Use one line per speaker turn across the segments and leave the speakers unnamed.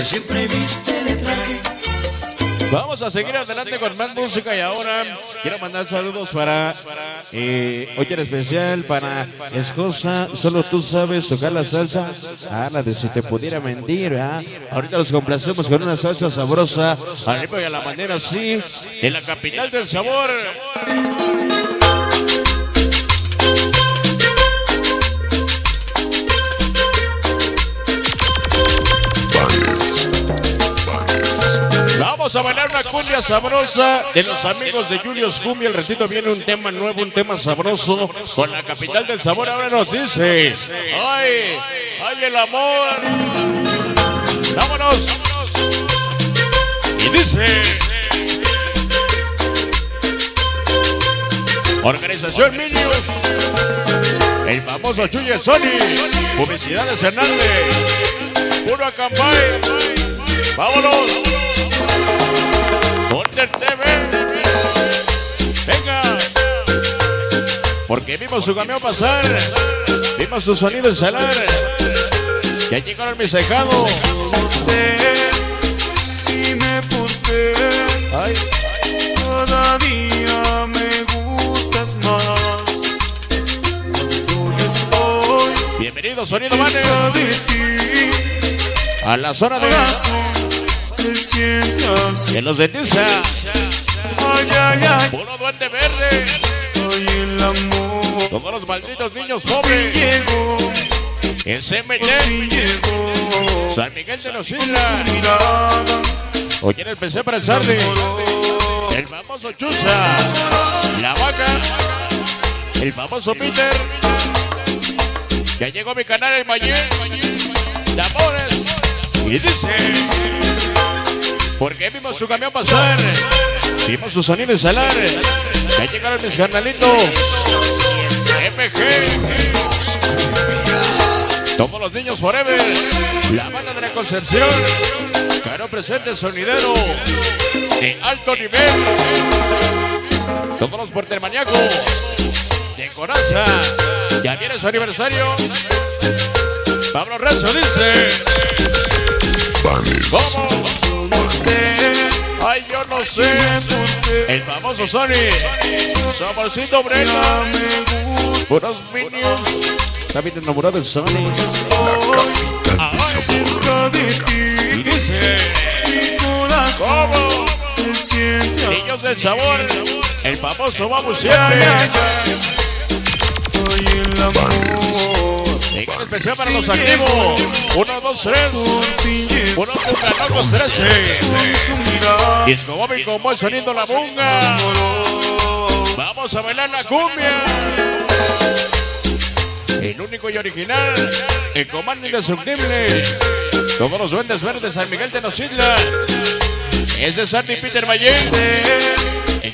que siempre viste de traje.
Vamos a seguir adelante con más música y ahora quiero mandar saludos para eh, hoy en especial para Escosa, solo tú sabes tocar la salsa. Ah, la de si te pudiera mentir, ¿ah? Ahorita los complacemos con una salsa sabrosa, arriba y a la manera así, en la capital del sabor. Vamos a bailar una cumbia sabrosa de los amigos de Julius Cumbia. El ratito viene un tema nuevo, un tema sabroso con la capital del sabor. Ahora nos dice: ¡Ay! ¡Ay, el amor! ¡Vámonos! Y dice: Organización Minions. El famoso Chuye Sony. Publicidades Hernández. Puro Acampay. ¡Vámonos! Venga. Porque vimos su camión pasar. Vimos su sonido ensalar. Ya llegaron mis cejados.
Dime por qué
Ay,
cada día me gustas más.
Bienvenido, Sonido Mane. A la zona de,
siente así.
de los de Tiza.
Ay, ay, ay,
Puro duende verde.
ay, el amor.
Todos los malditos niños pobres.
llegó,
En CMT.
llegó.
San Miguel de los Islas. Hoy en el PC para el Sardi. El famoso Chuza. La vaca. El famoso Peter. Ya llegó mi canal el Mayé. De amores. Y dice. Porque vimos su camión pasar. Vimos su sonido ensalar. Ya llegaron mis carnalitos. MG. Todos los niños forever. La banda de la Concepción. Caro presente sonidero. De alto nivel. Todos los puertermaníacos. De Coraza. Ya viene su aniversario. Pablo Rezo dice. ¿Cómo? Ay, yo no sé. El famoso Sony. Saborcito Brena. Unos minions. Está bien enamorado del Sony. Ay,
cerca de ti,
dice. ¿Cómo? Niños del sabor. El famoso vamos siempre.
ay,
en especial para los activos. Uno, dos, tres.
Por fin llegó
Uno, Bucanocos, trece.
tu mirada.
Disco Bobby como el sonido la bunga. Vamos a bailar la cumbia. El único y original. El comando indestructible. Todos los duendes verdes de San Miguel de los. Ese es Sandy Peter Mayen.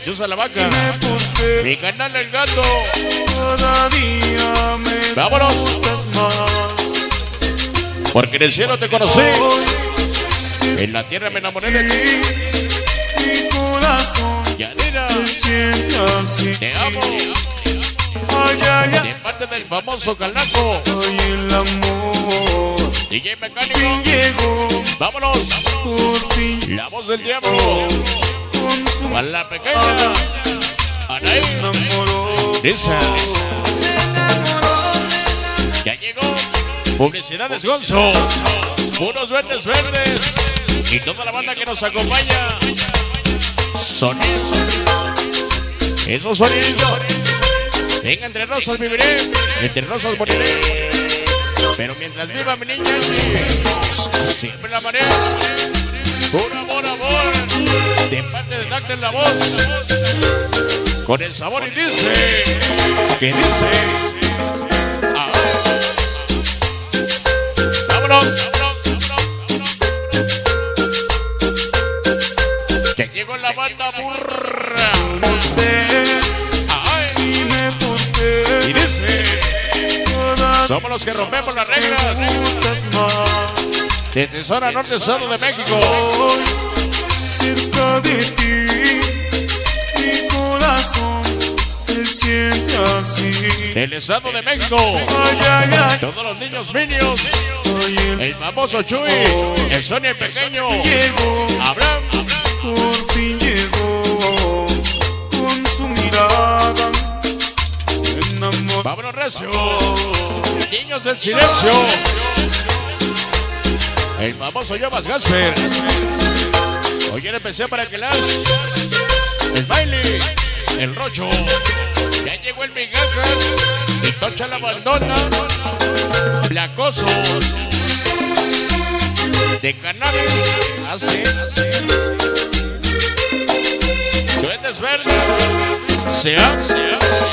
El Chusa la vaca. Mi canal el gato.
cada día me
Vámonos.
más.
Porque en el cielo te conocí. En la tierra me enamoré de ti.
Mi corazón se así.
te amo.
Ay, ay,
De parte del famoso Calaco.
Ay, el amor.
DJ Mecánico.
llegó.
Vámonos.
Por
La voz del diablo.
Con
la pequeña. Anaí. Esa. Ya llegó. Publicidades Gonzo. Unos verdes verdes. Y toda la banda que nos acompaña. Sonido. Esos sonidos. Venga, entre rosas viviré. Entre rosas moriré. Pero mientras viva mi niña, siempre la amaré. De la voz. Con el sabor y dice. ¿Qué dice? Ah. Vámonos. Que llegó la banda burra. Y dice. Somos los que rompemos las reglas. Desde zona norte, estado de México.
Cerca de ti,
Del estado de México. Todos los niños minions.
el
El famoso Chuy. El Sonia el pequeño. Abraham.
por fin llegó, con su mirada.
Vámonos recio. Niños del silencio. El famoso Yobas Gasper. Hoy era especial para que las. El baile. El rocho. Ya llegó abandona. Blacosos. De cannabis. Hace. Duendes verdes. Se hace.